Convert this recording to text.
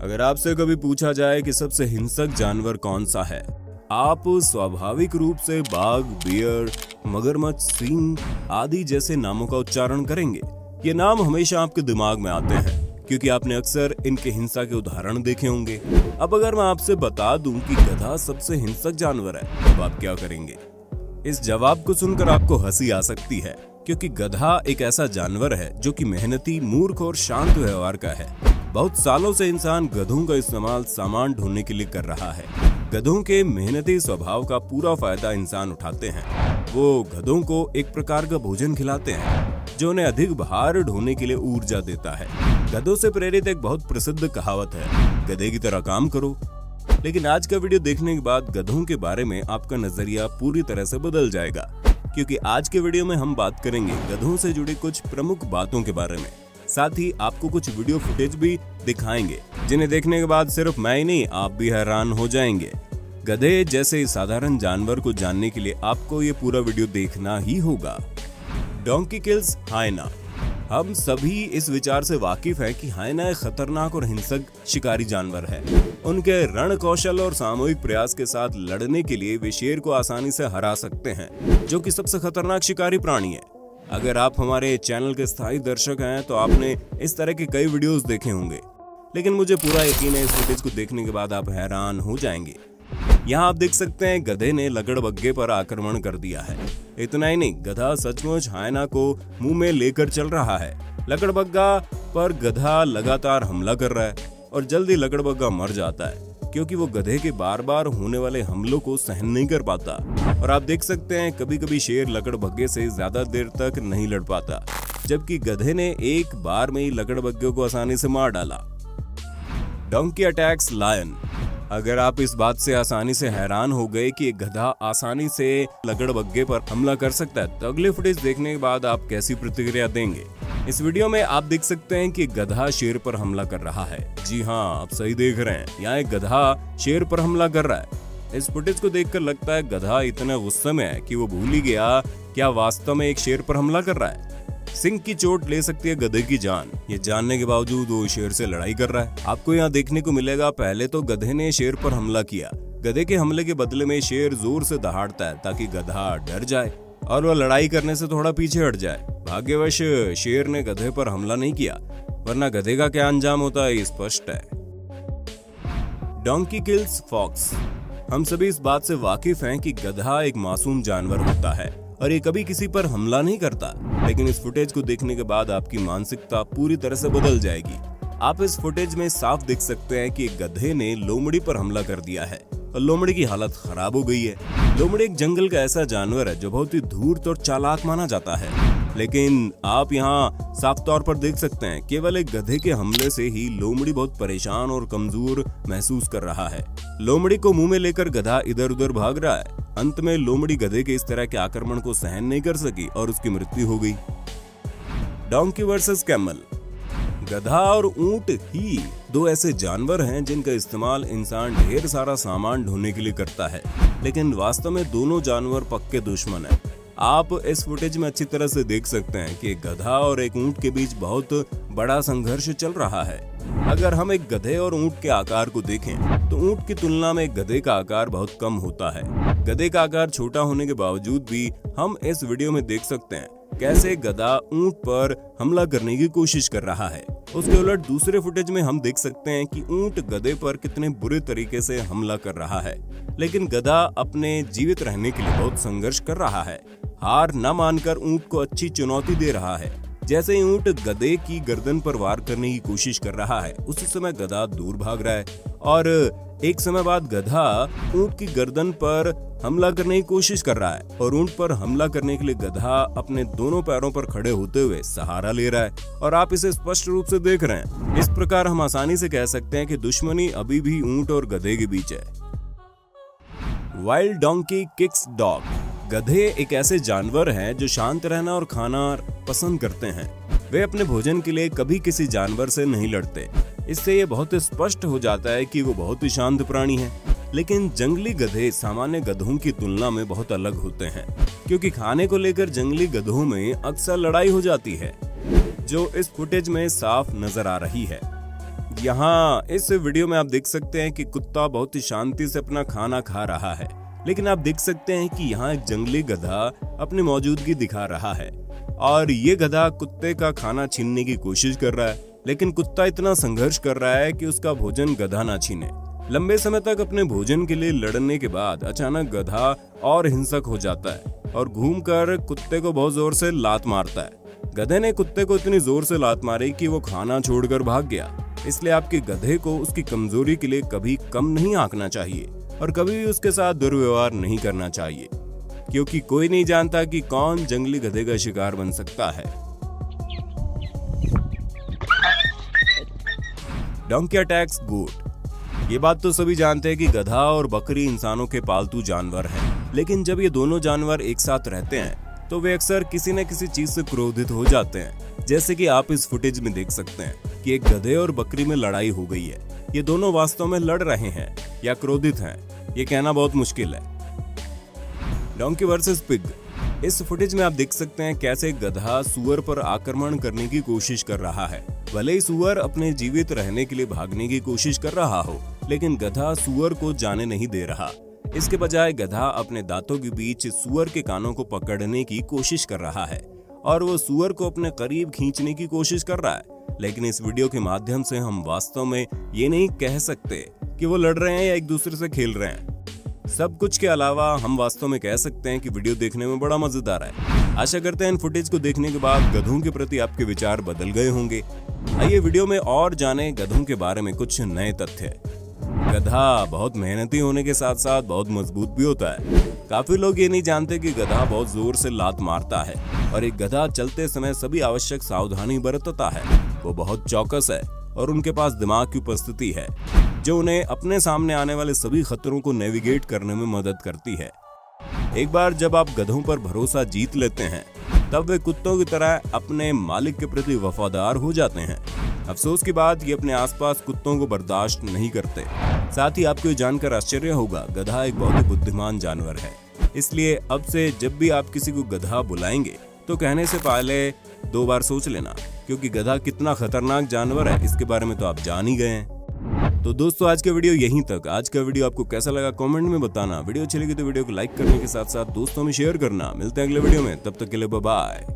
अगर आपसे कभी पूछा जाए कि सबसे हिंसक जानवर कौन सा है, आप स्वाभाविक रूप से बाघ, बियर, मगरमच्छ, सिंह आदि जैसे नामों का उच्चारण करेंगे। ये नाम हमेशा आपके दिमाग में आते हैं, क्योंकि आपने अक्सर इनके हिंसा के उदाहरण देखे होंगे। अब अगर मैं आपसे बता दूँ कि गधा सबसे हिंसक जानवर है तो आप क्या करेंगे? इस जवाब को सुनकर आपको हँसी आ सकती है, क्योंकि गधा एक ऐसा जानवर है जो कि मेहनती, मूर्ख और शांत व्यवहार का है। बहुत सालों से इंसान गधों का इस्तेमाल सामान ढूँढने के लिए कर रहा है। गधों के मेहनती स्वभाव का पूरा फ़ायदा इंसान उठाते हैं। वो गधों को एक प्रकार का भोजन खिलाते हैं, जो उन्हें अधिक भार ढोने के लिए ऊर्जा देता है। गधों से प्रेरित एक बहुत प्रसिद्ध कहावत है, गधे की तरह काम करो। लेकिन आज का वीडियो देखने के बाद गधों के बारे में आपका नज़रिया पूरी तरह से बदल जाएगा, क्योंकि आज के वीडियो में हम बात करेंगे गधों से जुड़ी कुछ प्रमुख बातों के बारे में। साथ ही आपको कुछ वीडियो फुटेज भी दिखाएँगे, जिन्हें देखने के बाद सिर्फ़ मैं ही नहीं, आप भी हैरान हो जाएँगे। गधे जैसे साधारण जानवर को जानने के लिए आपको ये पूरा वीडियो देखना ही होगा। डोंकी किल्स हाइना हम सभी इस विचार से वाकिफ हैं कि हाइना एक खतरनाक और हिंसक शिकारी जानवर है। उनके रण कौशल और सामूहिक प्रयास के साथ लड़ने के लिए वे शेर को आसानी से हरा सकते हैं, जो कि सबसे खतरनाक शिकारी प्राणी है। अगर आप हमारे चैनल के स्थायी दर्शक हैं तो आपने इस तरह के कई वीडियोस देखे होंगे। लेकिन मुझे पूरा यकीन है, इस फुटेज को देखने के बाद आप हैरान हो जाएँगे। यहाँ आप देख सकते हैं, गधे ने लगड़बग्गे पर आक्रमण कर दिया है। इतना ही नहीं, गधा सचमुच हायना को मुँह में लेकर चल रहा है। लकड़बग्गा पर गधा लगातार हमला कर रहा है और जल्दी लकड़बग्गा मर जाता है। क्योंकि वो गधे के बार बार होने वाले हमलों को सहन नहीं कर पाता। और आप देख सकते हैं कभी कभी शेर लकड़बग्गे से ज़्यादा देर तक नहीं लड़ पाता, जबकि गधे ने एक बार में ही लकड़बग्गे को आसानी से मार डाला। डोंकी अटैक्स लायन अगर आप इस बात से आसानी से हैरान हो गए कि एक गधा आसानी से लकड़बग्गे पर हमला कर सकता है तो अगले फुटेज देखने के बाद आप कैसी प्रतिक्रिया देंगे? इस वीडियो में आप देख सकते हैं कि गधा शेर पर हमला कर रहा है। जी हाँ आप सही देख रहे हैं। यहाँ एक गधा शेर पर हमला कर रहा है। इस फुटेज को देखकर लगता है गधा इतना गुस्से में है कि वो भूल ही गया क्या वास्तव में एक शेर पर हमला कर रहा है। सिंह की चोट ले सकती है गधे की जान। ये जानने के बावजूद वो शेर से लड़ाई कर रहा है। आपको यहाँ देखने को मिलेगा, पहले तो गधे ने शेर पर हमला किया। गधे के हमले के बदले में शेर ज़ोर से दहाड़ता है ताकि गधा डर जाए और वह लड़ाई करने से थोड़ा पीछे हट जाए। भाग्यवश, शेर ने गधे पर हमला नहीं किया, वरना गधे का क्या अंजाम होता है स्पष्ट है। डोंकी किल्स फॉक्स हम सभी इस बात से वाकिफ हैं कि गधा एक मासूम जानवर होता है, और ये कभी किसी पर हमला नहीं करता, लेकिन इस फुटेज को देखने के बाद आपकी मानसिकता पूरी तरह से बदल जाएगी। आप इस फुटेज में साफ़ देख सकते हैं कि गधे ने लोमड़ी पर हमला कर दिया है, और लोमड़ी की हालत खराब हो गई है। लोमड़ी एक जंगल का ऐसा जानवर है जो बहुत ही धूर्त और चालाक माना जाता है। लेकिन आप यहाँ साफ़ तौर पर देख सकते हैं, केवल एक गधे के हमले से ही लोमड़ी बहुत परेशान और कमज़ोर महसूस कर रहा है। लोमड़ी को मुँह में लेकर गधा इधर उधर भाग रहा है। अंत में लोमड़ी गधे के इस तरह के आक्रमण को सहन नहीं कर सकी और उसकी मृत्यु हो गई। Donkey versus camel. गधा और ऊँट ही दो ऐसे जानवर हैं जिनका इस्तेमाल इंसान ढेर सारा सामान ढोने के लिए करता है, लेकिन वास्तव में दोनों जानवर पक्के दुश्मन हैं। आप इस फुटेज में अच्छी तरह से देख सकते हैं कि गधा और एक ऊँट के बीच बहुत बड़ा संघर्ष चल रहा है। अगर हम एक गधे और ऊँट के आकार को देखें तो ऊँट की तुलना में गधे का आकार बहुत कम होता है। गधे का आकार छोटा होने के बावजूद भी हम इस वीडियो में देख सकते हैं कैसे गधा ऊँट पर हमला करने की कोशिश कर रहा है। उसके उलट दूसरे फुटेज में हम देख सकते हैं कि ऊँट गधे पर कितने बुरे तरीके से हमला कर रहा है। लेकिन गधा अपने जीवित रहने के लिए बहुत संघर्ष कर रहा है। हार न मानकर ऊँट को अच्छी चुनौती दे रहा है। जैसे ही ऊँट गधे की गर्दन पर वार करने की कोशिश कर रहा है, उसी समय गधा दूर भाग रहा है और एक समय बाद गधा ऊँट की गर्दन पर हमला करने की कोशिश कर रहा है और ऊँट पर हमला करने के लिए गधा अपने दोनों पैरों पर खड़े होते हुए सहारा ले रहा है और आप इसे स्पष्ट रूप से देख रहे हैं। इस प्रकार हम आसानी से कह सकते हैं कि दुश्मनी अभी भी ऊँट और गधे के बीच है। वाइल्ड डोंकी किक्स डॉग गधे एक ऐसे जानवर हैं जो शांत रहना और खाना पसंद करते हैं। वे अपने भोजन के लिए कभी किसी जानवर से नहीं लड़ते। इससे ये बहुत स्पष्ट हो जाता है कि वो बहुत ही शांत प्राणी है। लेकिन जंगली गधे सामान्य गधों की तुलना में बहुत अलग होते हैं, क्योंकि खाने को लेकर जंगली गधों में अक्सर लड़ाई हो जाती है, जो इस फुटेज में साफ़ नज़र आ रही है। यहाँ इस वीडियो में आप देख सकते हैं कि कुत्ता बहुत ही शांति से अपना खाना खा रहा है। लेकिन आप देख सकते हैं कि यहाँ एक जंगली गधा अपनी मौजूदगी दिखा रहा है। और ये गधा कुत्ते का खाना छीनने की कोशिश कर रहा है, लेकिन कुत्ता इतना संघर्ष कर रहा है कि उसका भोजन गधा ना छीने। लंबे समय तक अपने भोजन के लिए लड़ने के बाद अचानक गधा और हिंसक हो जाता है और घूमकर कुत्ते को बहुत ज़ोर से लात मारता है। गधे ने कुत्ते को इतनी ज़ोर से लात मारी कि वो खाना छोड़कर भाग गया। इसलिए आपके गधे को उसकी कमज़ोरी के लिए कभी कम नहीं आंकना चाहिए। और कभी भी उसके साथ दुर्व्यवहार नहीं करना चाहिए, क्योंकि कोई नहीं जानता कि कौन जंगली गधे का शिकार बन सकता है। डोंकी अटैक्स गोट ये बात तो सभी जानते हैं कि गधा और बकरी इंसानों के पालतू जानवर हैं, लेकिन जब ये दोनों जानवर एक साथ रहते हैं तो वे अक्सर किसी न किसी चीज़ से क्रोधित हो जाते हैं। जैसे कि आप इस फुटेज में देख सकते हैं कि एक गधे और बकरी में लड़ाई हो गई है। ये दोनों वास्तव में लड़ रहे हैं या क्रोधित हैं। ये कहना बहुत मुश्किल है। डोंकी वर्सेस पिग, इस फुटेज में आप देख सकते हैं कैसे गधा सुअर पर आक्रमण करने की कोशिश कर रहा है। भले ही सुअर अपने जीवित रहने के लिए भागने की कोशिश कर रहा हो, लेकिन गधा सुअर को जाने नहीं दे रहा। इसके बजाय गधा अपने दांतों के बीच सुअर के कानों को पकड़ने की कोशिश कर रहा है, और वो सुअर को अपने करीब खींचने की कोशिश कर रहा है। लेकिन इस वीडियो के माध्यम से हम वास्तव में ये नहीं कह सकते कि वो लड़ रहे हैं या एक दूसरे से खेल रहे हैं। सब कुछ के अलावा हम वास्तव में कह सकते हैं कि वीडियो देखने में बड़ा मज़ेदार है। आशा करते हैं इन फुटेज को देखने के बाद गधों के प्रति आपके विचार बदल गए होंगे। आइए वीडियो में और जाने गधों के बारे में कुछ नए तथ्य। गधा बहुत मेहनती होने के साथ साथ बहुत मज़बूत भी होता है। काफ़ी लोग ये नहीं जानते कि गधा बहुत ज़ोर से लात मारता है और एक गधा चलते समय सभी आवश्यक सावधानी बरतता है। वो बहुत चौकस है और उनके पास दिमाग की उपस्थिति है। जो उन्हें अपने सामने आने वाले सभी खतरों को नेविगेट करने में मदद करती है। एक बार जब आप गधों पर भरोसा जीत लेते हैं, तब वे कुत्तों की तरह अपने मालिक के प्रति वफादार हो जाते हैं। अफसोस की बात, ये अपने आसपास कुत्तों को बर्दाश्त नहीं करते। साथ ही आपको जानकर आश्चर्य होगा, गधा एक बहुत ही बुद्धिमान जानवर है। इसलिए अब से जब भी आप किसी को गधा बुलाएँगे तो कहने से पहले दो बार सोच लेना, क्योंकि गधा कितना खतरनाक जानवर है, इसके बारे में तो आप जान ही गए हैं। तो दोस्तों, आज का वीडियो यहीं तक। आज का वीडियो आपको कैसा लगा कमेंट में बताना। वीडियो अच्छी लगी तो वीडियो को लाइक करने के साथ साथ दोस्तों में शेयर करना। मिलते हैं अगले वीडियो में। तब तक के लिए बाय